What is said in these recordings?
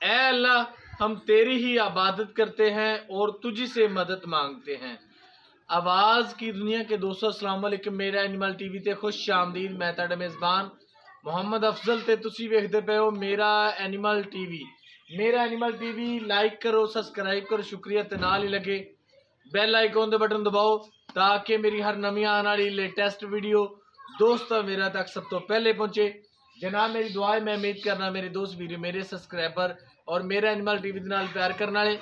ए अल्लाह हम तेरी ही इबादत करते हैं और तुझी से मदद मांगते हैं ਆਵਾਜ਼ ਕੀ ਦੁਨੀਆ ਕੇ ਦੋਸਤੋ ਅਸਲਾਮ ਅਲੈਕਮ ਮੇਰਾ ਐਨੀਮਲ ਟੀਵੀ ਤੇ ਖੁਸ਼ ਆਮਦੀਦ ਮੈਂ ਤੁਹਾਡਾ ਮੇਜ਼ਬਾਨ ਮੁਹੰਮਦ ਅਫਜ਼ਲ ਤੇ ਤੁਸੀਂ ਵੇਖਦੇ ਪਏ ਹੋ ਮੇਰਾ ਐਨੀਮਲ ਟੀਵੀ ਮੇਰਾ ਐਨੀਮਲ ਟੀਵੀ ਲਾਈਕ ਕਰੋ ਸਬਸਕ੍ਰਾਈਬ ਕਰੋ ਸ਼ੁਕਰੀਆ ਤੇ ਨਾਲ ਹੀ ਲੱਗੇ ਬੈਲ ਆਈਕਨ ਦੇ ਬਟਨ ਦਬਾਓ ਤਾਂ ਕਿ ਮੇਰੀ ਹਰ ਨਵੀਂ ਆਉਣ ਵਾਲੀ ਲੇਟੈਸਟ ਵੀਡੀਓ ਦੋਸਤਾਂ ਮੇਰਾ ਤੱਕ ਸਭ ਤੋਂ ਪਹਿਲੇ ਪਹੁੰਚੇ ਜਨਾਬ, ਮੇਰੀ ਦੁਆ ਹੈ, ਮੈਂ ਉਮੀਦ ਕਰਨਾ ਮੇਰੇ ਦੋਸਤ ਵੀਰ, ਮੇਰੇ ਸਬਸਕ੍ਰਾਈਬਰ ਔਰ ਮੇਰਾ ਐਨੀਮਲ ਟੀਵੀ ਦੇ ਨਾਲ ਪਿਆਰ ਕਰਨ ਵਾਲੇ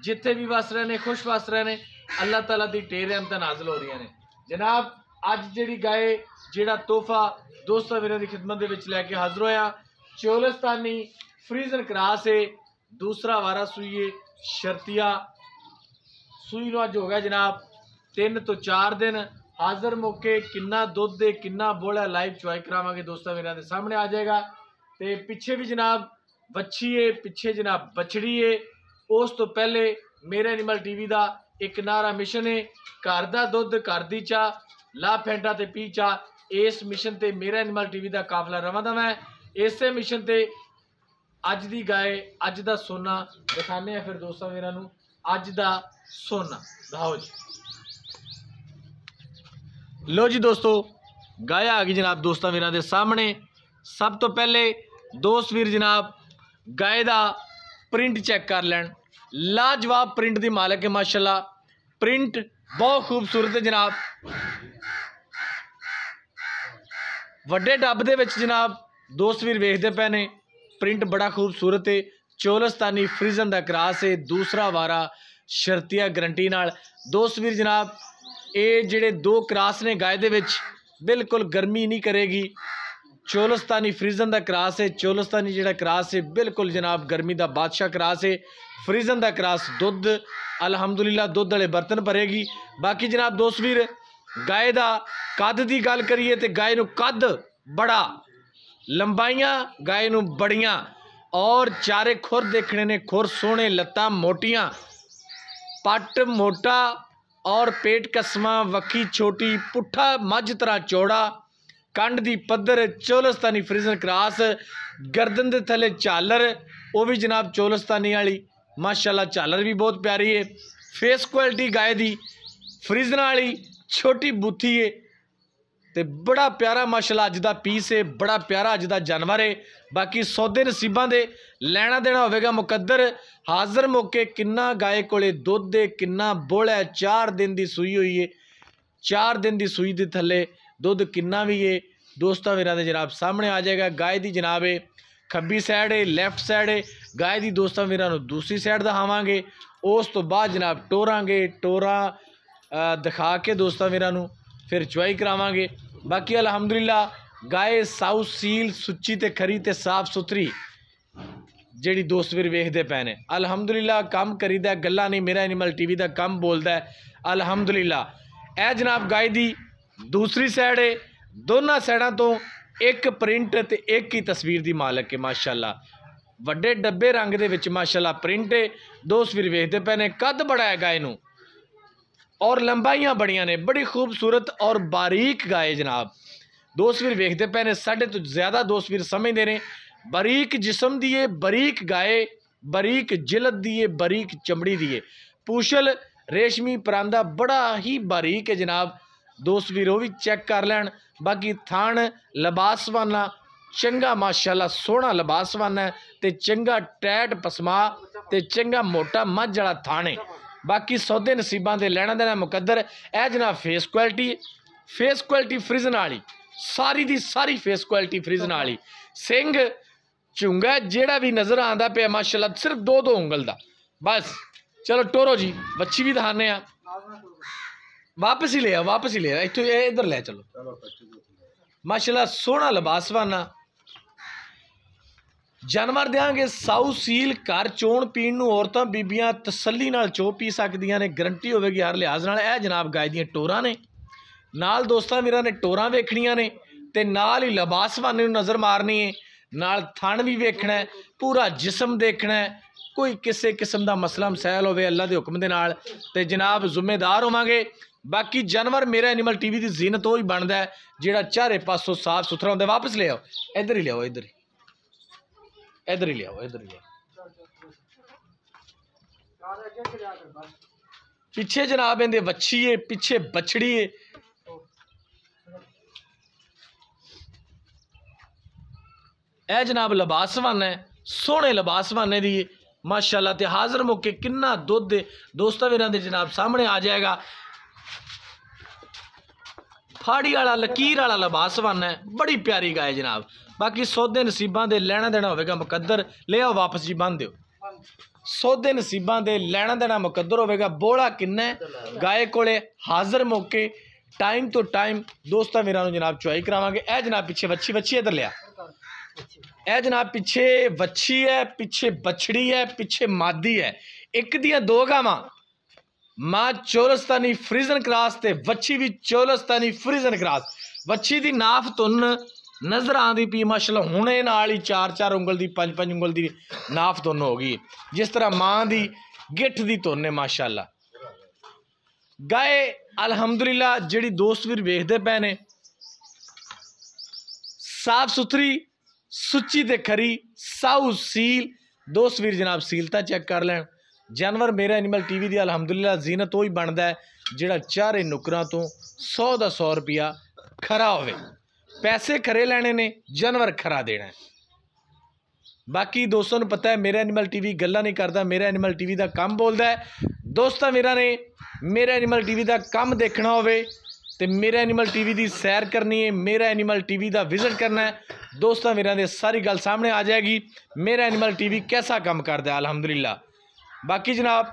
ਜਿੱਥੇ ਵੀ ਵਸ ਰਹੇ ਨੇ, ਖੁਸ਼ ਵਸ ਰਹੇ ਨੇ, ਅੱਲਾਹ ਤਾਲਾ ਦੀ ਢੇਰ ਰਹਿਮਤਾਂ ਨਾਜ਼ਲ ਹੋ ਰਹੀਆਂ ਨੇ। ਜਨਾਬ, ਅੱਜ ਜਿਹੜੀ ਗਾਏ, ਜਿਹੜਾ ਤੋਹਫਾ ਦੋਸਤਾਂ ਵੀਰਾਂ ਦੀ ਖਿਦਮਤ ਦੇ ਵਿੱਚ ਲੈ ਕੇ ਹਾਜ਼ਰ ਹੋਇਆ, ਚੋਲਸਤਾਨੀ ਫਰੀਜ਼ਨ ਕਰਾਸ ਹੈ ਦੂਸਰਾ ਵਾਰਾ ਸੂਈਏ, ਸ਼ਰਤੀਆ। ਸੂਈ ਨੂੰ ਅੱਜ ਹੋ ਗਿਆ ਜਨਾਬ 3 ਤੋਂ 4 ਦਿਨ। ਹਾਜ਼ਰ ਮੌਕੇ ਕਿੰਨਾ ਦੁੱਧ ਦੇ ਕਿੰਨਾ ਬੋਲਾ ਲਾਈਵ ਚੁਆਈ ਕਰਾਵਾਂਗੇ ਦੋਸਤਾਂ ਵੀਰਾਂ ਦੇ ਸਾਹਮਣੇ ਆ ਜਾਏਗਾ। ਤੇ ਪਿੱਛੇ ਵੀ ਜਨਾਬ ਵੱਛੀ ਏ ਪਿੱਛੇ ਜਨਾਬ ਬਛੜੀ ਏ ਉਸ ਤੋਂ ਪਹਿਲੇ ਮੇਰੇ ਐਨੀਮਲ ਟੀਵੀ ਦਾ ਇੱਕ ਨਾਰਾ ਮਿਸ਼ਨ ਏ, ਘਰ ਦਾ ਦੁੱਧ, ਘਰ ਦੀ ਚਾਹ, ਲਾ ਫੈਂਟਾ ਤੇ ਪੀ ਚਾਹ। ਇਸ ਮਿਸ਼ਨ ਤੇ ਮੇਰਾ ਐਨੀਮਲ ਟੀਵੀ ਦਾ ਕਾਫਲਾ ਰਵਾਂ ਦਾ ਮੈਂ। ਇਸੇ ਮਿਸ਼ਨ ਤੇ ਅੱਜ ਦੀ ਗਾਏ, ਅੱਜ ਦਾ ਸੋਨਾ ਦਿਖਾਣੇ ਆ ਫਿਰ ਦੋਸਤਾਂ ਮੇਰਾ ਨੂੰ। ਅੱਜ ਦਾ ਸੋਨਾ। ਦਿਖਾਓ ਜੀ। ਲੋ ਜੀ ਦੋਸਤੋ ਗਾਇਆ ਆ ਗਈ ਜਨਾਬ ਦੋਸਤਾਂ ਵੀਰਾਂ ਦੇ ਸਾਹਮਣੇ। ਸਭ ਤੋਂ ਪਹਿਲੇ ਦੋਸਤ ਵੀਰ ਜਨਾਬ, ਗਾਏ ਦਾ ਪ੍ਰਿੰਟ ਚੈੱਕ ਕਰ ਲੈਣ। ਲਾਜਵਾਬ ਪ੍ਰਿੰਟ ਦੀ ਮਾਲਕ ਹੈ ਮਾਸ਼ਾਅੱਲਾ। ਪ੍ਰਿੰਟ ਬਹੁਤ ਖੂਬਸੂਰਤ ਹੈ ਜਨਾਬ। ਵੱਡੇ ਡੱਬ ਦੇ ਵਿੱਚ ਜਨਾਬ ਦੋਸਤ ਵੀਰ ਵੇਖਦੇ ਪਏ ਨੇ। ਪ੍ਰਿੰਟ ਬੜਾ ਖੂਬਸੂਰਤ ਹੈ। ਚੋਲਸਤਾਨੀ ਫਰੀਜ਼ਨ ਦਾ ਕਰਾਸ ਹੈ। ਦੂਸਰਾ ਵਾਰਾ ਸ਼ਰਤੀਆ ਗਰੰਟੀ ਨਾਲ। ਦੋਸਤ ਵੀਰ ਜਨਾਬ ਇਹ ਜਿਹੜੇ ਦੋ ਕਰਾਸ ਨੇ ਗਾਏ ਦੇ ਵਿੱਚ, ਬਿਲਕੁਲ ਗਰਮੀ ਨਹੀਂ ਕਰੇਗੀ। ਚੋਲਸਤਾਨੀ ਫਰੀਜ਼ਨ ਦਾ ਕਰਾਸ ਹੈ। ਚੋਲਸਤਾਨੀ ਜਿਹੜਾ ਕਰਾਸ ਹੈ, ਬਿਲਕੁਲ ਜਨਾਬ ਗਰਮੀ ਦਾ ਬਾਦਸ਼ਾਹ ਕਰਾਸ ਹੈ। ਫਰੀਜ਼ਨ ਦਾ ਕਰਾਸ ਦੁੱਧ, ਅਲਹਮਦੁਲਿਲਾ ਦੁੱਧ ਵਾਲੇ ਬਰਤਨ ਭਰੇਗੀ। ਬਾਕੀ ਜਨਾਬ ਦੋਸਤ ਵੀਰ, ਗਾਏ ਦਾ ਕੱਦ ਦੀ ਗੱਲ ਕਰੀਏ ਤੇ ਗਾਏ ਨੂੰ ਕੱਦ ਬੜਾ, ਲੰਬਾਈਆਂ, ਗਾਏ ਨੂੰ ਬੜੀਆਂ। ਔਰ ਚਾਰੇ ਖੁਰ ਦੇਖਣੇ ਨੇ, ਖੁਰ ਸੋਹਣੇ, ਲੱਤਾਂ ਮੋਟੀਆਂ। ਪੱਟ ਮੋਟਾ ਔਰ ਪੇਟ ਕਸਮਾ, ਵੱਖੀ ਛੋਟੀ, ਪੁੱਠਾ ਮੱਝ ਤਰ੍ਹਾਂ ਚੌੜਾ, ਕੰਡ ਦੀ ਪੱਧਰ, ਚੋਲਸਤਾਨੀ ਫਰੀਜ਼ਨ ਕਰਾਸ, ਗਰਦਨ ਦੇ ਥੱਲੇ ਝਾਲਰ, ਉਹ ਵੀ ਜਨਾਬ ਚੋਲਸਤਾਨੀ ਵਾਲੀ। ਮਾਸ਼ਾਅੱਲਾ, ਝਾਲਰ ਵੀ ਬਹੁਤ ਪਿਆਰੀ ਹੈ ਫੇਸ ਕੁਆਲਿਟੀ ਗਾਏ ਦੀ ਫਰੀਜ਼ਨ ਵਾਲੀ, ਛੋਟੀ ਬੁੱਥੀ ਹੈ ਤੇ ਬੜਾ ਪਿਆਰਾ, ਮਾਸ਼ਾਅੱਲਾ, ਅੱਜ ਦਾ ਪੀਸ ਹੈ ਬੜਾ ਪਿਆਰਾ ਅੱਜ ਦਾ ਜਾਨਵਰ ਹੈ ਬਾਕੀ ਸੌਦੇ ਨਸੀਬਾਂ ਦੇ ਲੈਣਾ ਦੇਣਾ ਹੋਵੇਗਾ ਮੁਕੱਦਰ। ਹਾਜ਼ਰ ਮੌਕੇ ਕਿੰਨਾ ਗਾਏ ਕੋਲੇ ਦੁੱਧ ਦੇ ਕਿੰਨਾ ਬੋਲਾ 4 ਦਿਨ ਦੀ ਸੂਈ ਹੋਈ ਹੈ 4 ਦਿਨ ਦੀ ਸੂਈ ਦੇ ਥੱਲੇ ਦੁੱਧ ਕਿੰਨਾ ਵੀ ਹੈ ਦੋਸਤਾਂ ਵੀਰਾਂ ਦੇ ਜਨਾਬ ਸਾਹਮਣੇ ਆ ਜਾਏਗਾ। ਗਾਏ ਦੀ ਜਨਾਬ ਹੈ ਖੱਬੀ ਸਾਈਡ ਹੈ ਲੈਫਟ ਸਾਈਡ ਹੈ ਗਾਏ ਦੀ ਦੋਸਤਾਂ ਵੀਰਾਂ ਨੂੰ ਦੂਸਰੀ ਸਾਈਡ ਦਿਖਾਵਾਂਗੇ। ਉਸ ਤੋਂ ਬਾਅਦ ਜਨਾਬ ਟੋਰਾਂਗੇ, ਟੋਰਾ ਦਿਖਾ ਕੇ ਦੋਸਤਾਂ ਵੀਰਾਂ ਨੂੰ ਫਿਰ ਚੁਆਈ ਕਰਾਵਾਂਗੇ। ਬਾਕੀ ਅਲਹਮਦੁਲਿਲਾ, ਗਾਏ ਸਾਊ ਸੀਲ, ਸੁੱਚੀ ਤੇ ਖਰੀ ਤੇ ਸਾਫ਼ ਸੁਥਰੀ, ਜਿਹੜੀ ਦੋਸਤ ਵੀਰ ਵੇਖਦੇ ਪਏ ਨੇ। ਅਲਹਮਦੁਲਿਲਾ, ਕੰਮ ਕਰੀਦਾ, ਗੱਲਾਂ ਨਹੀਂ, ਮੇਰਾ ਐਨੀਮਲ ਟੀਵੀ ਦਾ ਕੰਮ ਬੋਲਦਾ ਹੈ। ਅਲਹਮਦੁਲਿਲਾ। ਇਹ ਜਨਾਬ ਗਾਏ ਦੀ ਦੂਸਰੀ ਸਾਈਡ ਹੈ ਦੋਨਾਂ ਸਾਈਡਾਂ ਤੋਂ ਇੱਕ ਪ੍ਰਿੰਟ ਤੇ ਇੱਕ ਹੀ ਤਸਵੀਰ ਦੀ ਮਾਲਕ ਹੈ ਮਾਸ਼ਾਅੱਲਾ। ਵੱਡੇ ਡੱਬੇ ਰੰਗ ਦੇ ਵਿੱਚ, ਮਾਸ਼ਾਅੱਲਾ ਪ੍ਰਿੰਟ ਹੈ ਦੋਸਤ ਵੀਰ ਵੇਖਦੇ ਪਏ ਨੇ, ਕੱਦ ਬੜਾ ਹੈ ਗਾਏ ਨੂੰ ਔਰ ਲੰਬਾਈਆਂ ਬੜੀਆਂ ਨੇ, ਬੜੀ ਖੂਬਸੂਰਤ ਔਰ ਬਾਰੀਕ ਗਾਏ ਜਨਾਬ। ਦੋਸਤ ਵੀਰ ਵੇਖਦੇ ਪਏ ਨੇ, ਸਾਡੇ ਤੋਂ ਜ਼ਿਆਦਾ ਦੋਸਤ ਵੀਰ ਸਮਝਦੇ ਨੇ, ਬਾਰੀਕ ਜਿਸਮ ਦੀ ਏ ਬਾਰੀਕ ਗਾਏ, ਬਾਰੀਕ ਜਿਲਦ ਦੀ ਏ ਬਾਰੀਕ ਚਮੜੀ ਦੀ ਏ ਪੂਸ਼ਲ ਰੇਸ਼ਮੀ ਪਰਾਂਦਾ ਬੜਾ ਹੀ ਬਾਰੀਕ ਹੈ ਜਨਾਬ। ਦੋਸਤ ਵੀਰ ਉਹ ਵੀ ਚੈੱਕ ਕਰ ਲੈਣ, ਬਾਕੀ ਥਾਣ ਲਬਾਸਵਾਨਾ, ਚੰਗਾ ਮਾਸ਼ਾਅੱਲਾ ਸੋਹਣਾ ਲਿਬਾਸਵਾਨਾ ਹੈ ਤੇ ਚੰਗਾ ਟੈਟ ਪਸਮਾ ਤੇ ਚੰਗਾ ਮੋਟਾ ਮੱਝ ਵਾਲਾ ਥਾਣੇ ਬਾਕੀ ਸੌਦੇ ਨਸੀਬਾਂ ਦੇ ਲੈਣਾ ਦੇਣਾ ਮੁਕੱਦਰ। ਇਹ ਜਨਾਬ ਫੇਸ ਕੁਆਲਿਟੀ ਫੇਸ ਕੁਆਲਿਟੀ ਫ੍ਰਿਜ਼ਨ ਵਾਲੀ ਸਾਰੀ ਦੀ ਸਾਰੀ ਫੇਸ ਕੁਆਲਿਟੀ ਫ੍ਰਿਜ਼ਨ ਵਾਲੀ ਸਿੰਘ ਝੁੰਗਾ ਜਿਹੜਾ ਵੀ ਨਜ਼ਰ ਆਂਦਾ ਪਿਆ ਮਾਸ਼ਾਅੱਲਾ ਸਿਰਫ ਦੋ ਦੋ ਉਂਗਲ ਦਾ। ਬਸ ਚਲੋ ਟੋਰੋ ਜੀ ਬੱਚੀ ਵੀ ਦਿਖਾਣੇ ਆ ਵਾਪਸ ਹੀ ਲਿਆ ਵਾਪਸ ਹੀ ਲਿਆ ਇੱਥੋਂ ਇਹ ਇਧਰ ਲੈ ਚਲੋ। ਮਾਸ਼ਾਅੱਲਾ ਸੋਹਣਾ ਲਿਬਾਸਵਾਨਾ ਜਾਨਵਰ ਦੇਾਂਗੇ ਸਾਊ ਸੀਲ ਘਰ ਚੋਣ ਪੀਣ ਨੂੰ ਔਰਤਾਂ ਬੀਬੀਆਂ ਤਸੱਲੀ ਨਾਲ ਚੋ ਪੀ ਸਕਦੀਆਂ ਨੇ, ਗਰੰਟੀ ਹੋਵੇਗੀ ਹਰ ਲਿਹਾਜ਼ ਨਾਲ। ਇਹ ਜਨਾਬ ਗਾਇ ਦੀਆਂ ਟੋਰਾਂ ਨੇ। ਨਾਲ ਦੋਸਤਾਂ ਵੀਰਾਂ ਨੇ ਟੋਰਾਂ ਵੇਖਣੀਆਂ ਨੇ ਤੇ ਨਾਲ ਹੀ ਲਿਬਾਸਵਾਨੇ ਨੂੰ ਨਜ਼ਰ ਮਾਰਨੀ ਹੈ ਨਾਲ ਥਣ ਵੀ ਵੇਖਣਾ ਪੂਰਾ ਜਿਸਮ ਦੇਖਣਾ ਕੋਈ ਕਿਸੇ ਕਿਸਮ ਦਾ ਮਸਲਾ ਮਸੈਲ ਹੋਵੇ ਅੱਲਾ ਦੇ ਹੁਕਮ ਦੇ ਨਾਲ ਤੇ ਜਨਾਬ ਜ਼ਿੰਮੇਦਾਰ ਹੋਵਾਂਗੇ। ਬਾਕੀ ਜਾਨਵਰ ਮੇਰਾ ਐਨੀਮਲ ਟੀਵੀ ਦੀ ਜ਼ੀਨਤ ਉਹ ਹੀ ਬਣਦਾ ਜਿਹੜਾ ਚਾਰੇ ਪਾਸੋਂ ਸਾਫ਼ ਸੁਥਰਾ ਹੁੰਦਾ ਵਾਪਸ ਲਿਆਓ ਇੱਧਰ ਹੀ ਲਿਆਓ, ਇੱਧਰ ਹੀ। ਇੱਧਰ ਹੀ ਲਿਆਓ ਇੱਧਰ ਹੀ ਲਿਆਓ ਪਿੱਛੇ ਜਨਾਬ ਇਹਦੇ ਵੱਛੀ ਏ ਪਿੱਛੇ ਬਛੜੀ ਏ ਇਹ ਜਨਾਬ ਲਿਬਾਸਵਾਨ ਹੈ ਸੋਹਣੇ ਲਿਬਾਸਵਾਨੇ ਦੀ ਏ ਮਾਸ਼ਾਅੱਲਾ ਤੇ ਹਾਜ਼ਰ ਮੌਕੇ ਕਿੰਨਾ ਦੁੱਧ ਏ ਦੋਸਤਾਂ ਵੀਰਾਂ ਦੇ ਜਨਾਬ ਸਾਹਮਣੇ ਆ ਜਾਏਗਾ ਫਾੜੀ ਵਾਲਾ, ਲਕੀਰ ਵਾਲਾ ਲਿਬਾਸਵਾਨ ਹੈ। ਬੜੀ ਪਿਆਰੀ ਗਾਏ ਜਨਾਬ। ਬਾਕੀ ਸੌਦੇ ਨਸੀਬਾਂ ਦੇ ਲੈਣਾ ਦੇਣਾ ਹੋਵੇਗਾ, ਮੁਕੱਦਰ ਲਿਆਓ ਵਾਪਸ ਜੀ ਬੰਨ ਦਿਓ। ਸੌਦੇ ਨਸੀਬਾਂ ਦੇ ਲੈਣਾ ਦੇਣਾ ਮੁਕੱਦਰ ਹੋਵੇਗਾ, ਬੋਲਾ ਕਿੰਨਾ ਗਾਏ ਕੋਲੇ ਹਾਜ਼ਰ ਮੌਕੇ, ਟਾਈਮ ਤੋਂ ਟਾਈਮ ਦੋਸਤਾਂ ਵੀਰਾਂ ਨੂੰ ਜਨਾਬ ਚੁਆਈ ਕਰਾਵਾਂਗੇ। ਇਹ ਜਨਾਬ ਪਿੱਛੇ ਵੱਛੀ ਵੱਛੀ ਇਧਰ ਲਿਆ। ਇਹ ਜਨਾਬ ਪਿੱਛੇ ਵੱਛੀ ਹੈ, ਪਿੱਛੇ ਬਛੜੀ ਹੈ, ਪਿੱਛੇ ਮਾਦੀ ਹੈ। ਇੱਕ ਦੀਆਂ ਦੋ ਗਾਵਾਂ। ਮਾਂ ਚੋਲਸਤਾਨੀ ਫਰੀਜ਼ਨ ਕਰਾਸ ਤੇ ਵੱਛੀ ਵੀ ਚੋਲਸਤਾਨੀ ਫਰੀਜ਼ਨ ਕਰਾਸ। ਵੱਛੀ ਦੀ ਨਾਫ ਤੁੰਨ ਨਜ਼ਰ ਆਂਦੀ ਪਈ, ਮਾਸ਼ਾਅੱਲਾ, ਹੁਣੇ ਨਾਲ ਹੀ 4-4 ਉਂਗਲ ਦੀ 5-5 ਉਂਗਲ ਦੀ ਨਾਫ ਤੁੰਨ ਹੋ ਗਈ। ਜਿਸ ਤਰ੍ਹਾਂ ਮਾਂ ਦੀ ਗਿੱਠ ਦੀ ਤੁੰਨ ਹੈ, ਮਾਸ਼ਾਅੱਲਾ। ਗਾਏ, ਅਲਹਮਦੁਲਿਲਾ, ਜਿਹੜੀ ਦੋਸਤ ਵੀਰ ਵੇਖਦੇ ਪਏ ਨੇ, ਸਾਫ਼ ਸੁਥਰੀ, ਸੁੱਚੀ ਤੇ ਖਰੀ, ਸਾਊ ਸੀਲ। ਦੋਸਤ ਵੀਰ ਜਨਾਬ ਸੀਲਤਾ ਚੈੱਕ ਕਰ ਲੈਣ। ਜਾਨਵਰ ਮੇਰਾ ਐਨੀਮਲ ਟੀਵੀ ਦੀ ਅਲਹਮਦੁਲਿਲਾ ਜ਼ੀਨਤ ਉਹ ਹੀ ਬਣਦਾ ਹੈ ਜਿਹੜਾ ਚਾਰੇ ਨੁਕਰਾਂ ਤੋਂ 100 ਦਾ 100 ਰੁਪਿਆ ਖਰਾ ਹੋਵੇ। ਪੈਸੇ ਖਰੇ ਲੈਣੇ ਨੇ, ਜਾਨਵਰ ਖਰਾ ਦੇਣਾ ਬਾਕੀ ਦੋਸਤਾਂ ਨੂੰ ਪਤਾ ਹੈ, ਮੇਰਾ ਐਨੀਮਲ ਟੀਵੀ ਗੱਲਾਂ ਨਹੀਂ ਕਰਦਾ, ਮੇਰਾ ਐਨੀਮਲ ਟੀਵੀ ਦਾ ਕੰਮ ਬੋਲਦਾ ਹੈ। ਦੋਸਤਾਂ ਮੇਰਾ ਨੇ, ਮੇਰਾ ਐਨੀਮਲ ਟੀਵੀ ਦਾ ਕੰਮ ਦੇਖਣਾ ਹੋਵੇ ਤੇ ਮੇਰਾ ਐਨੀਮਲ ਟੀਵੀ ਦੀ ਸੈਰ ਕਰਨੀ ਹੈ, ਮੇਰਾ ਐਨੀਮਲ ਟੀਵੀ ਦਾ ਵਿਜ਼ਿਟ ਕਰਨਾ ਹੈ। ਦੋਸਤਾਂ ਮੇਰਾ ਦੇ ਸਾਰੀ ਗੱਲ ਸਾਹਮਣੇ ਆ ਜਾਏਗੀ। ਮੇਰਾ ਐਨੀਮਲ ਟੀਵੀ ਕੈਸਾ ਕੰਮ ਕਰਦਾ ਹੈ, ਅਲਹਮਦੁਲਿਲਾ। ਬਾਕੀ ਜਨਾਬ,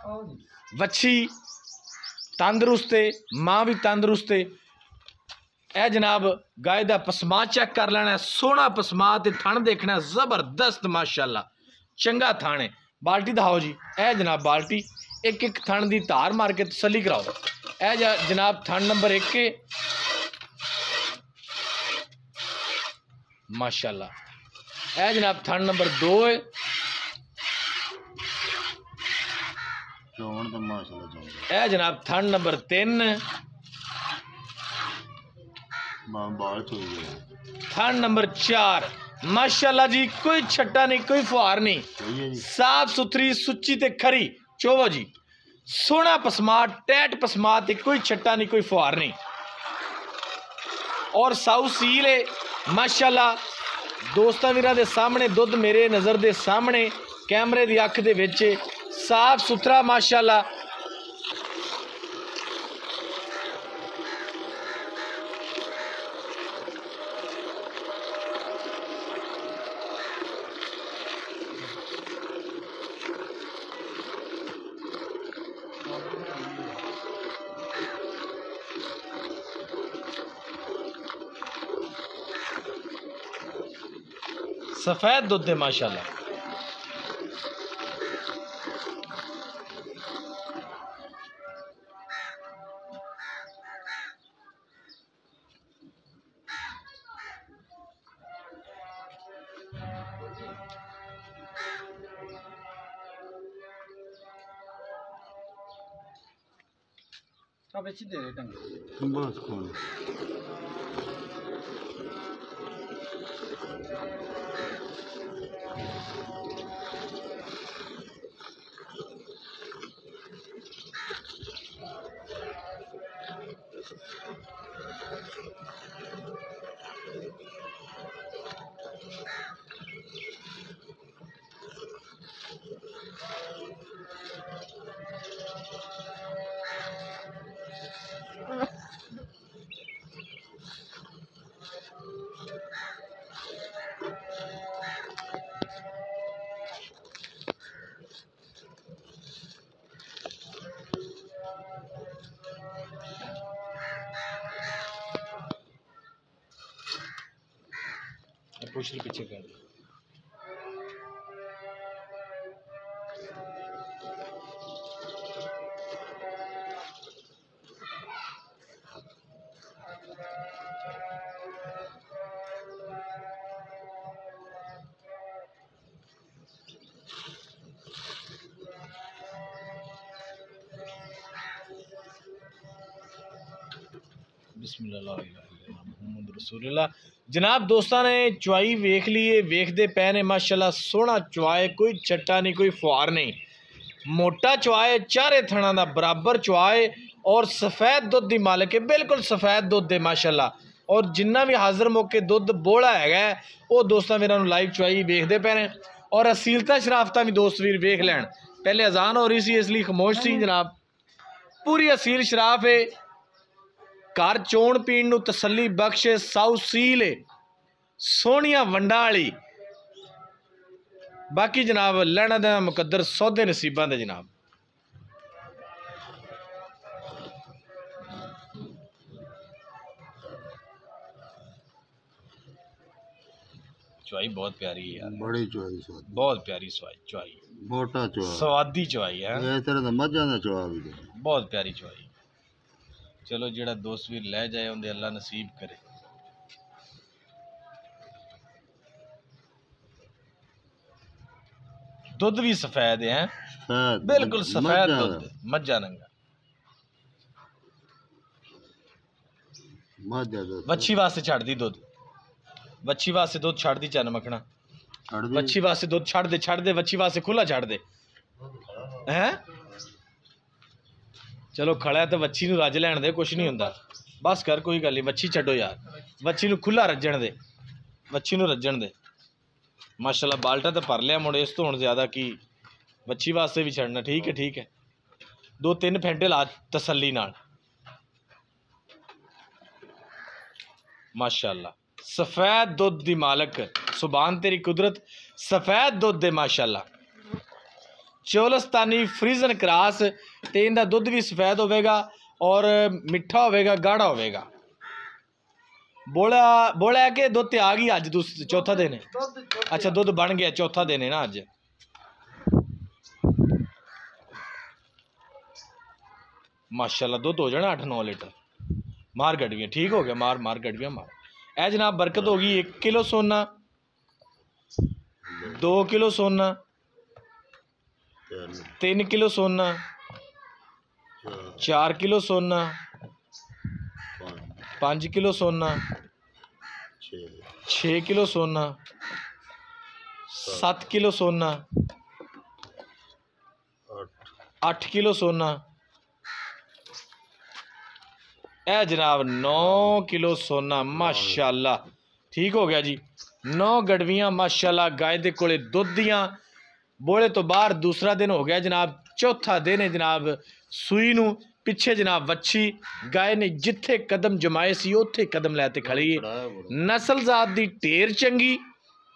ਵੱਛੀ ਤੰਦਰੁਸਤ ਹੈ ਮਾਂ ਵੀ ਤੰਦਰੁਸਤ ਹੈ ਇਹ ਜਨਾਬ ਗਾਇ ਦਾ ਪਸਮਾ ਚੈੱਕ ਕਰ ਲੈਣਾ ਸੋਹਣਾ ਪਸਮਾ ਤੇ ਥਣ ਦੇਖਣਾ ਜ਼ਬਰਦਸਤ ਮਾਸ਼ਾਅੱਲਾ, ਚੰਗਾ ਥਣ ਹੈ ਬਾਲਟੀ ਦਿਖਾਓ ਜੀ, ਇਹ ਜਨਾਬ ਬਾਲਟੀ, ਇੱਕ ਇੱਕ ਥਣ ਦੀ ਧਾਰ ਮਾਰ ਕੇ ਤਸੱਲੀ ਕਰਾਓ। ਇਹ ਜ- ਜਨਾਬ ਥਣ ਨੰਬਰ 1 ਹੈ ਮਾਸ਼ਾਅੱਲਾ, ਇਹ ਜਨਾਬ ਥਣ ਨੰਬਰ 2 ਹੈ ਚੋਣ ਤੇ ਮਾਸ਼ਾਅੱਲਾ ਚੋਣ ਇਹ ਜਨਾਬ ਥਣ ਨੰਬਰ 3 ਮਾਂ ਬਾਲ ਚੋਈ ਗਿਆ ਥਣ ਨੰਬਰ 4 ਮਾਸ਼ਾਅੱਲਾ ਜੀ ਕੋਈ ਛੱਟਾ ਨਹੀਂ ਕੋਈ ਫੁਹਾਰ ਨਹੀਂ। ਸਹੀ ਹੈ ਜੀ। ਸਾਫ਼ ਸੁਥਰੀ ਸੁੱਚੀ ਤੇ ਖਰੀ। ਚੋਵੋ ਜੀ। ਸੋਹਣਾ ਪਸਮਾ ਟੈਟ ਪਸਮਾ ਤੇ ਕੋਈ ਛੱਟਾ ਨਹੀਂ ਕੋਈ ਫੁਹਾਰ ਨਹੀਂ। ਔਰ ਸਾਊ ਸੀਲ ਹੈ ਮਾਸ਼ਾਅੱਲਾ ਦੋਸਤਾਂ ਵੀਰਾਂ ਦੇ ਸਾਹਮਣੇ ਦੁੱਧ ਮੇਰੇ ਨਜ਼ਰ ਦੇ ਸਾਹਮਣੇ ਕੈਮਰੇ ਦੀ ਅੱਖ ਦੇ ਵਿੱਚ ਸਾਫ਼ ਸੁਥਰਾ ਮਾਸ਼ਾਅੱਲਾ। ਸਭ ਇੱਥੇ ਦੇ ਦੇ ਢੰਗ ਬਸ ਕੋਣ ਪੁੱਛ ਲੈ ਪਿੱਛੇ ਕਰ ਬਿਸਮਿਲ੍ਲਾ ਰਸੂਲullah ਜਨਾਬ, ਦੋਸਤਾਂ ਨੇ ਚੁਆਈ ਵੇਖ ਲਈਏ ਵੇਖਦੇ ਪਏ ਨੇ, ਮਾਸ਼ਾਅੱਲਾ, ਸੋਹਣਾ ਚੁਆਏ, ਕੋਈ ਚੱਟਾ ਨਹੀਂ, ਕੋਈ ਫੁਆਰ ਨਹੀਂ। ਮੋਟਾ ਚੁਆਏ, ਚਾਰੇ ਥਣਾ ਦਾ ਬਰਾਬਰ ਚੁਆਏ ਔਰ ਸਫੈਦ ਦੁੱਧ ਦੀ ਮਾਲਕ ਹੈ ਬਿਲਕੁਲ ਸਫੈਦ ਦੁੱਧ ਦੇ, ਮਾਸ਼ਾਅੱਲਾ। ਔਰ ਜਿੰਨਾ ਵੀ ਹਾਜ਼ਰ ਮੌਕੇ ਦੁੱਧ ਬੋਲਾ ਹੈਗਾ ਉਹ ਦੋਸਤਾਂ ਮੇਰਾਂ ਨੂੰ ਲਾਈਵ ਚੁਆਈ ਵੇਖਦੇ ਪਏ ਨੇ। ਔਰ ਅਸੀਲਤਾ ਸ਼ਰਾਫਤਾਂ ਵੀ ਦੋਸਤ ਵੀਰ ਵੇਖ ਲੈਣ। ਪਹਿਲੇ ਅਜ਼ਾਨ ਹੋ ਰਹੀ ਸੀ, ਇਸ ਲਈ ਖਮੋਸ਼ ਸੀ, ਜਨਾਬ। ਪੂਰੀ ਅਸੀਲ ਸ਼ਰਾਫ ਹੈ ਘਰ ਚੋਣ ਪੀਣ ਨੂੰ ਤਸੱਲੀ ਬਖਸ਼ ਸਾਊ ਸੀਲ ਹੈ ਸੋਹਣੀਆਂ ਵੰਡਾਂ ਵਾਲੀ। ਬਾਕੀ ਜਨਾਬ ਲੈਣਾ ਦਾ ਮੁਕੱਦਰ ਸੌਦੇ ਨਸੀਬਾਂ ਦੇ ਜਨਾਬ। ਚੁਆਈ ਬਹੁਤ ਪਿਆਰੀ ਹੈ ਯਾਰ। ਬੜੀ ਚੋਈ ਸਵਾਦ। ਬਹੁਤ ਪਿਆਰੀ ਸਵਾਈ ਚੁਆਈ। ਮੋਟਾ ਚੋਆ ਸਵਾਦੀ ਚੁਆਈ ਹੈ। ਇਹ ਤਰ੍ਹਾਂ ਦਾ ਮੱਝਾਂ ਦਾ ਚੋਆ ਵੀ ਦੇ। ਬਹੁਤ ਪਿਆਰੀ ਚੁਆਈ। ਚਲੋ ਜਿਹੜਾ ਦੋਸਤ ਵੀਰ ਲੈ ਜਾਏ ਉਹਦੇ ਅੱਲਾ ਨਸੀਬ ਕਰੇ। ਦੁੱਧ ਵੀ ਸਫੈਦ ਹੈ ਬਿਲਕੁਲ ਸਫੈਦ ਦੁੱਧ। ਮੱਝਾਂ ਨੰਗਾ। ਮੱਝਾਂ ਦਾ ਵੱਛੀ ਵਾਸਤੇ ਛੱਡਦੀ ਦੁੱਧ। ਵੱਛੀ ਵਾਸਤੇ ਦੁੱਧ ਛੱਡਦੀ ਚੰਨ ਮੱਖਣਾ। ਛੱਡ ਦੇ ਵੱਛੀ ਵਾਸਤੇ ਦੁੱਧ ਛੱਡ ਦੇ ਛੱਡ ਦੇ ਵੱਛੀ ਵਾਸਤੇ ਖੁੱਲਾ ਛੱਡ ਦੇ ਹੈ? ਚਲੋ ਖੜਾ ਤਾਂ ਵੱਛੀ ਨੂੰ ਰੱਜ ਲੈਣ ਦੇ, ਕੁਛ ਨਹੀਂ ਹੁੰਦਾ। ਬਸ ਕਰ, ਕੋਈ ਗੱਲ ਨਹੀਂ, ਵੱਛੀ ਛੱਡੋ ਯਾਰ। ਵੱਛੀ ਨੂੰ ਖੁੱਲਾ ਰੱਜਣ ਦੇ। ਵੱਛੀ ਨੂੰ ਰੱਜਣ ਦੇ। ਮਾਸ਼ਾਅੱਲਾ, ਬਾਲਟਾ ਤਾਂ ਭਰ ਲਿਆ ਮੁੜ, ਇਸ ਤੋਂ ਹੁਣ ਜ਼ਿਆਦਾ ਕੀ। ਵੱਛੀ ਵਾਸਤੇ ਵੀ ਛੱਡਣਾ, ਠੀਕ ਹੈ ਠੀਕ ਹੈ। ਦੋ ਤਿੰਨ ਫੈਂਟੇ ਲਾ ਤਸੱਲੀ ਨਾਲ। ਮਾਸ਼ਾਅੱਲਾ। ਸਫੈਦ ਦੁੱਧ ਦੀ ਮਾਲਕ, ਸੁਬਾਨ ਤੇਰੀ ਕੁਦਰਤ, ਸਫੈਦ ਦੁੱਧ ਦੇ ਮਾਸ਼ਾਅੱਲਾ। ਚੋਲਸਤਾਨੀ ਫਰੀਜ਼ਨ ਕਰਾਸ ਤੇ ਇਹਦਾ ਦੁੱਧ ਵੀ ਸਫੈਦ ਹੋਵੇਗਾ ਔਰ ਮਿੱਠਾ ਹੋਵੇਗਾ ਗਾੜਾ ਹੋਵੇਗਾ। ਬੋਲਾ ਬੋਲਾ ਹੈ ਕਿ ਦੁੱਧ ਤੇ ਆ ਗਈ ਅੱਜ ਦੂਸ ਚੌਥਾ ਦਿਨ? ਹੈ ਦੁੱਧ ਅੱਛਾ ਦੁੱਧ ਬਣ ਗਿਆ ਚੌਥਾ ਦਿਨ ਹੈ ਨਾ ਅੱਜ। ਮਾਸ਼ਾਅੱਲਾ ਦੁੱਧ ਹੋ ਜਾਣਾ 8-9 ਲੀਟਰ। ਮਾਰ ਗੜਵੀਆਂ ਠੀਕ ਹੋ ਗਿਆ ਮਾਰ ਮਾਰ ਗੜਵੀਆਂ ਮਾਰ। ਇਹ ਜਨਾਬ ਬਰਕਤ ਹੋ ਗਈ 1 ਕਿਲੋ ਸੋਨਾ 2 ਕਿਲੋ ਸੋਨਾ ਤਿੰਨ ਕਿਲੋ ਸੋਨਾ, ਚਾਰ ਕਿਲੋ ਸੋਨਾ, ਪੰਜ ਕਿਲੋ ਸੋਨਾ, ਛੇ 6 ਕਿਲੋ ਸੋਨਾ 7 ਕਿਲੋ ਸੋਨਾ, ਅੱਠ 8 ਕਿਲੋ ਸੋਨਾ। ਇਹ ਜਨਾਬ 9 ਕਿਲੋ ਸੋਨਾ, ਮਾਸ਼ਾਅੱਲਾ। ਠੀਕ ਹੋ ਗਿਆ ਜੀ। 9 ਗੜਵੀਆਂ, ਮਾਸ਼ਾਅੱਲਾ, ਗਾਇ ਦੇ ਕੋਲੇ ਦੁੱਧ ਦੀਆਂ। ਬੋਲੇ ਤੋਂ ਬਾਹਰ ਦੂਸਰਾ ਦਿਨ ਹੋ ਗਿਆ ਜਨਾਬ ਚੌਥਾ ਦਿਨ ਹੈ ਜਨਾਬ। ਸੂਈ ਨੂੰ ਪਿੱਛੇ ਜਨਾਬ ਵੱਛੀ ਗਾਇ ਨੇ ਜਿੱਥੇ ਕਦਮ ਜਮਾਏ ਸੀ ਉੱਥੇ ਕਦਮ ਲੈ ਤੇ ਖੜੀ ਨਸਲ ਜ਼ਾਤ ਦੀ ਢੇਰ ਚੰਗੀ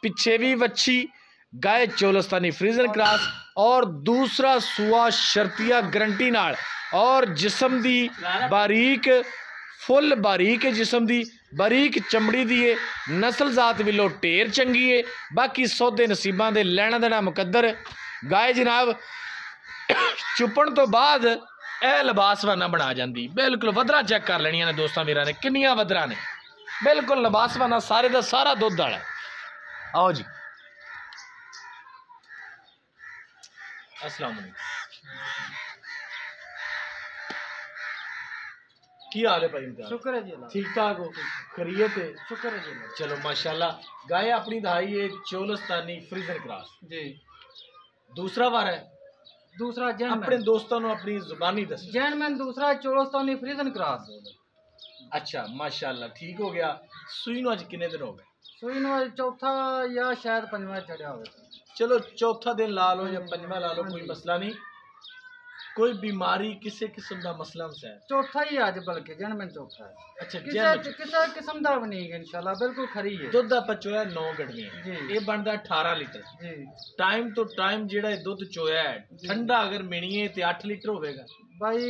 ਪਿੱਛੇ ਵੀ ਵੱਛੀ ਗਾਏ ਚੋਲਸਤਾਨੀ ਫਰੀਜ਼ਨ ਕਰਾਸ ਔਰ ਦੂਸਰਾ ਸੂਆ ਸ਼ਰਤੀਆ ਗਰੰਟੀ ਨਾਲ। ਔਰ ਜਿਸਮ ਦੀ ਬਾਰੀਕ ਫੁੱਲ ਬਾਰੀਕ ਜਿਸਮ ਦੀ ਬਾਰੀਕ ਚਮੜੀ ਦੀ ਏ, ਨਸਲ ਜ਼ਾਤ ਵੱਲੋਂ ਢੇਰ ਚੰਗੀ ਏ, ਬਾਕੀ ਸੌਦੇ ਨਸੀਬਾਂ ਦੇ ਲੈਣਾ ਦੇਣਾ ਮੁਕੱਦਰ। ਗਾਏ ਜਨਾਬ, ਚੁੱਪਣ ਤੋਂ ਬਾਅਦ ਇਹ ਲਿਬਾਸਵਾਨਾ ਬਣਾ ਜਾਂਦੀ। ਬਿਲਕੁਲ ਵਦਰਾ ਚੈੱਕ ਕਰ ਲੈਣੀਆਂ ਨੇ ਦੋਸਤਾਂ ਵੀਰਾਂ ਨੇ, ਕਿੰਨੀਆਂ ਵਦਰਾ ਨੇ। ਬਿਲਕੁਲ ਲਿਬਾਸਵਾਨਾ ਸਾਰੇ ਦਾ ਸਾਰਾ ਦੁੱਧ ਵਾਲਾ ਆਓ ਜੀ। ਅਸਲਾਮ ਅਲੈਕੁਮ ਕੀ ਹਾਲ ਹੈ ਭਾਈ ਇਮਤਾਨ ਸ਼ੁਕਰ ਹੈ ਜੀ ਅੱਲਾ ਠੀਕ ਠਾਕ ਹੋ ਖਰੀਅਤ ਹੈ ਸ਼ੁਕਰ ਹੈ ਜੀ ਅੱਲਾ ਚਲੋ ਮਾਸ਼ਾਅੱਲਾ ਗਾय ਆਪਣੀ ਦਹਾਈ ਹੈ ਚੋਲਸਤਾਨੀ ਫਰੀਜ਼ਨ ਕਰਾਸ ਜੀ ਦੂਸਰਾ ਵਾਰ ਹੈ ਦੂਸਰਾ ਆਪਣੇ ਜੈਨਮੈਨ ਦੋਸਤਾਂ ਨੂੰ ਆਪਣੀ ਜ਼ੁਬਾਨੀ ਦੱਸੋ ਜੈਨਮੈਨ ਦੂਸਰਾ ਚੋਲਸਤਾਨੀ ਫਰੀਜ਼ਨ ਕਰਾਸ ਅੱਛਾ ਮਾਸ਼ਾਅੱਲਾ ਠੀਕ ਹੋ ਗਿਆ ਸੂਈ ਨੂੰ ਅੱਜ ਕਿੰਨੇ ਦਿਨ ਹੋ ਗਏ ਸੂਈ ਨੂੰ ਅੱਜ ਚੌਥਾ ਜਾਂ ਸ਼ਾਇਦ ਪੰਜਵਾਂ ਚੜਿਆ ਹੋਵੇ ਚਲੋ ਚੌਥਾ ਦਿਨ ਲਾ ਲਓ ਜਾਂ ਪੰਜਵਾਂ ਲਾ ਲਓ ਕੋਈ ਮਸਲਾ ਨਹੀਂ ਕੋਈ ਬਿਮਾਰੀ ਕਿਸੇ ਕਿਸਮ ਦਾ ਮਸਲਾ ਹੈ। ਚੌਥਾ ਹੀ ਅੱਜ ਬਲਕਿ ਜੈਨਮੈਨ ਚੌਥਾ ਹੈ। ਅੱਛਾ ਕਿਸੇ ਜੈਨ ਕਿਸੇ ਕਿਸਮ ਦਾ ਵੀ ਨਹੀਂ ਇਨਸ਼ਾਅੱਲਾ ਬਿਲਕੁਲ ਖਰੀ ਹੈ। ਦੁੱਧ ਆਪਾਂ ਚੋਇਆ 9 ਗੜਵੀਆਂ ਜੀ। ਇਹ ਬਣਦਾ 18 ਲੀਟਰ। ਜੀ। ਟਾਈਮ ਤੋਂ ਟਾਈਮ ਜਿਹੜਾ ਇਹ ਦੁੱਧ ਚੋਇਆ ਹੈ ਠੰਡਾ ਅਗਰ ਮਿਣੀਏ ਤੇ 8 ਲੀਟਰ ਹੋਵੇਗਾ। ਬਾਈ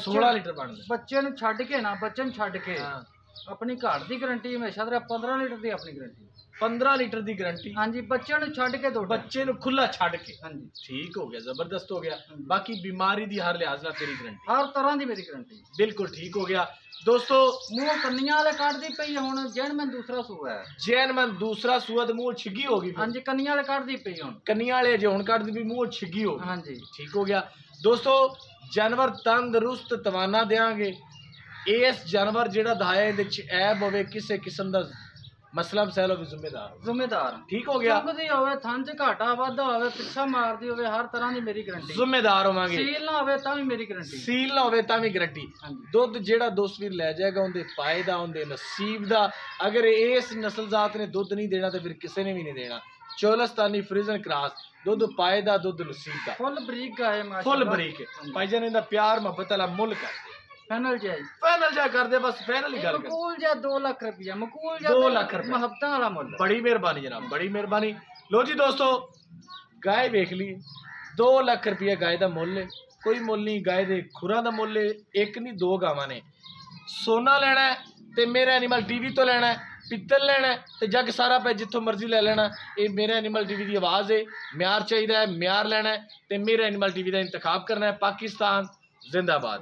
16 ਲੀਟਰ ਬਣਦਾ। ਬੱਚੇ ਨੂੰ ਛੱਡ ਕੇ ਨਾ ਬੱਚੇ ਨੂੰ ਛੱਡ ਕੇ। ਹਾਂ। ਆਪਣੀ ਘਰ ਦੀ ਗਾਰੰਟੀ ਹਮੇਸ਼ਾ ਤੇਰਾ 15 ਲੀਟਰ ਦੀ ਆਪਣੀ ਗਾਰੰਟੀ 15 ਲੀਟਰ ਦੀ ਗਾਰੰਟੀ। ਹਾਂਜੀ ਬੱਚਿਆਂ ਨੂੰ ਛੱਡ ਕੇ ਦੋ ਬੱਚੇ ਨੂੰ ਖੁੱਲਾ ਛੱਡ ਕੇ। ਹਾਂਜੀ। ਠੀਕ ਹੋ ਗਿਆ ਜ਼ਬਰਦਸਤ ਹੋ ਗਿਆ। ਬਾਕੀ ਬਿਮਾਰੀ ਦੀ ਹਰ ਲਿਹਾਜ਼ ਨਾਲ ਤੇਰੀ ਗਾਰੰਟੀ। ਹਰ ਤਰ੍ਹਾਂ ਦੀ ਮੇਰੀ ਗਾਰੰਟੀ। ਬਿਲਕੁਲ ਠੀਕ ਹੋ ਗਿਆ। ਦੋਸਤੋ ਮੂੰਹ ਕੰਨੀਆਂ ਵਾਲੇ ਕੱਢਦੀ ਪਈ ਹੁਣ ਜੈਨਮੈਨ ਦੂਸਰਾ ਸੂਆ ਹੈ। ਜੈਨਮਨ ਦੂਸਰਾ ਸੂਆ ਦੇ ਮੂੰਹ ਛਿੱਗੀ ਹੋ ਗਈ। ਹਾਂਜੀ ਕੰਨੀਆਂ ਵਾਲੇ ਕੱਢਦੀ ਪਈ ਹੁਣ। ਕੰਨੀਆਂ ਵਾਲੇ ਜੇ ਹੁਣ ਕੱਢਦੀ ਵੀ ਮੂੰਹ ਛਿੱਗੀ ਹੋ ਗਈ। ਹਾਂਜੀ। ਠੀਕ ਹੋ ਗਿਆ। ਦੋਸਤੋ ਜਾਨਵਰ ਤੰਦਰੁਸਤ ਤਵਾਨਾ ਦੇਾਂਗੇ ਇਸ ਜਾਨਵਰ ਜਿਹੜਾ ਦਹਾਇਆ ਇਹਦੇ ਚ ਐਬ ਹੋਵੇ ਕਿਸੇ ਕਿਸਮ ਦਾ ਮਸਲਾ ਮਸੈਲ ਹੋਵੇ ਜ਼ਿੰਮੇਦਾਰ। ਜ਼ਿੰਮੇਦਾਰ। ਠੀਕ ਹੋ ਗਿਆ? ਚੁੱਕਦੀ ਹੋਵੇ ਥਣ ਚ ਘਾਟਾ ਵਾਧਾ ਹੋਵੇ ਪਿੱਛਾ ਮਾਰਦੀ ਹੋਵੇ ਹਰ ਤਰ੍ਹਾਂ ਦੀ ਮੇਰੀ ਗਰੰਟੀ ਜ਼ਿੰਮੇਦਾਰ ਹੋਵਾਂਗੇ। ਸੀਲ ਨਾ ਹੋਵੇ ਤਾਂ ਵੀ ਮੇਰੀ ਗਰੰਟੀ ਸੀਲ ਨਾ ਹੋਵੇ ਤਾਂ ਵੀ ਗਰੰਟੀ ਦੁੱਧ ਜਿਹੜਾ ਦੋਸਤ ਵੀਰ ਲੈ ਜਾਏਗਾ ਉਹਦੇ ਪਾਏ ਦਾ ਉਹਦੇ ਨਸੀਬ ਦਾ। ਅਗਰ ਇਸ ਨਸਲ ਜ਼ਾਤ ਨੇ ਦੁੱਧ ਨਹੀਂ ਦੇਣਾ ਤਾਂ ਫਿਰ ਕਿਸੇ ਨੇ ਵੀ ਨਹੀਂ ਦੇਣਾ। ਚੋਲਸਤਾਨੀ ਫਰੀਜ਼ਨ ਕ੍ਰਾਸ ਦੁੱਧ ਪਾਏ ਦਾ ਦੁੱਧ ਨਸੀਬ ਦਾ। ਫੁੱਲ ਬਰੀਕ ਗਾਏ ਮਾਸ਼ਾਅੱਲਾ। ਫੁੱਲ ਬਰੀਕ। ਹੈ ਭਾਈਜਾਨ ਇਹਦਾ ਪਿਆਰ ਮੁਹੱਬਤ ਵਾਲਾ ਮੁੱਲ ਕਰਦੇ। ਫਾਈਨਲ ਜਾਇ ਫਾਈਨਲ ਜਾ ਕਰਦੇ ਬਸ ਫਾਈਨਲ ਹੀ ਗੱਲ ਮਕੂਲ ਜਾਂ 2 ਲੱਖ ਰੁਪਇਆ ਮਕੂਲ ਜਾਂ ਦੋ ਲੱਖ ਰੁਪਇਆ। ਮੁਹੱਬਤਾਂ ਵਾਲਾ ਮੁੱਲ। ਬੜੀ ਮਿਹਰਬਾਨੀ ਜਨਾਬ ਬੜੀ ਮਿਹਰਬਾਨੀ। ਲੋ ਜੀ ਦੋਸਤੋ ਗਾਇ ਵੇਖ ਲਈ। 2 ਲੱਖ ਰੁਪਏ ਗਾਇ ਦਾ ਮੁੱਲ ਹੈ। ਕੋਈ ਮੁੱਲ ਨਹੀਂ ਗਾਇ ਦੇ ਖੁਰਾਂ ਦਾ ਮੁੱਲ ਹੈ। ਇੱਕ ਨਹੀਂ ਦੋ ਗਾਵਾਂ ਨੇ। ਸੋਨਾ ਲੈਣਾ ਹੈ ਤੇ ਮੇਰਾ ਐਨੀਮਲ ਟੀਵੀ ਤੋਂ ਲੈਣਾ ਪਿੱਤਲ ਲੈਣਾ ਹੈ ਤੇ ਜੱਗ ਸਾਰਾ ਪੈ ਜਿੱਥੋਂ ਮਰਜ਼ੀ ਲੈ ਲੈਣਾ। ਇਹ ਮੇਰਾ ਐਨੀਮਲ ਟੀਵੀ ਦੀ ਆਵਾਜ਼ ਹੈ। ਮਿਆਰ ਚਾਹੀਦਾ ਹੈ ਮਿਆਰ ਲੈਣਾ ਹੈ ਤੇ ਮੇਰਾ ਐਨੀਮਲ ਟੀਵੀ ਦਾ ਇੰਤਖਾਬ ਕਰਨਾ ਹੈ। ਪਾਕਿਸਤਾਨ ਜ਼ਿੰਦਾਬਾਦ।